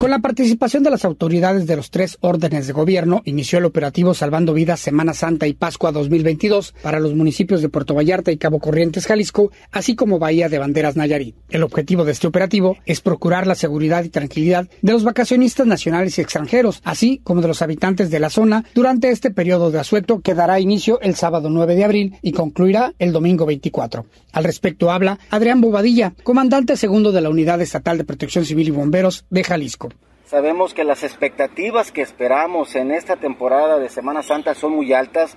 Con la participación de las autoridades de los tres órdenes de gobierno, inició el operativo Salvando Vidas Semana Santa y Pascua 2022 para los municipios de Puerto Vallarta y Cabo Corrientes, Jalisco, así como Bahía de Banderas, Nayarit. El objetivo de este operativo es procurar la seguridad y tranquilidad de los vacacionistas nacionales y extranjeros, así como de los habitantes de la zona durante este periodo de asueto que dará inicio el sábado 9 de abril y concluirá el domingo 24. Al respecto habla Adrián Bobadilla, comandante segundo de la Unidad Estatal de Protección Civil y Bomberos de Jalisco. Sabemos que las expectativas que esperamos en esta temporada de Semana Santa son muy altas.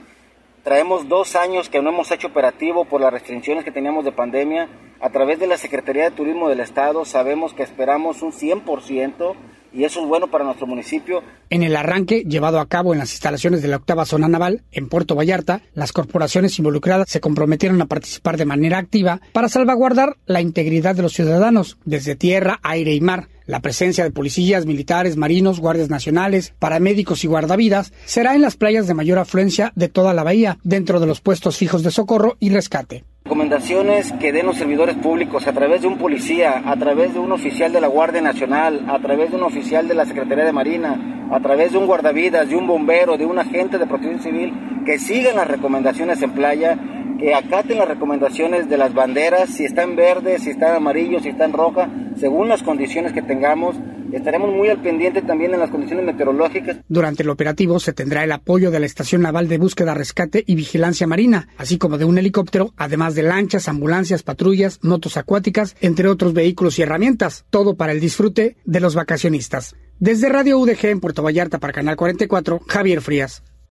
Traemos dos años que no hemos hecho operativo por las restricciones que teníamos de pandemia. A través de la Secretaría de Turismo del Estado sabemos que esperamos un 100% y eso es bueno para nuestro municipio. En el arranque llevado a cabo en las instalaciones de la octava zona naval en Puerto Vallarta, las corporaciones involucradas se comprometieron a participar de manera activa para salvaguardar la integridad de los ciudadanos desde tierra, aire y mar. La presencia de policías, militares, marinos, guardias nacionales, paramédicos y guardavidas será en las playas de mayor afluencia de toda la bahía, dentro de los puestos fijos de socorro y rescate. Recomendaciones que den los servidores públicos a través de un policía, a través de un oficial de la Guardia Nacional, a través de un oficial de la Secretaría de Marina, a través de un guardavidas, de un bombero, de un agente de protección civil, que sigan las recomendaciones en playa que acaten las recomendaciones de las banderas, si está en verde, si está en amarillo, si está en roja, según las condiciones que tengamos. Estaremos muy al pendiente también en las condiciones meteorológicas. Durante el operativo se tendrá el apoyo de la Estación Naval de Búsqueda, Rescate y Vigilancia Marina, así como de un helicóptero, además de lanchas, ambulancias, patrullas, motos acuáticas, entre otros vehículos y herramientas, todo para el disfrute de los vacacionistas. Desde Radio UDG en Puerto Vallarta para Canal 44, Javier Frías.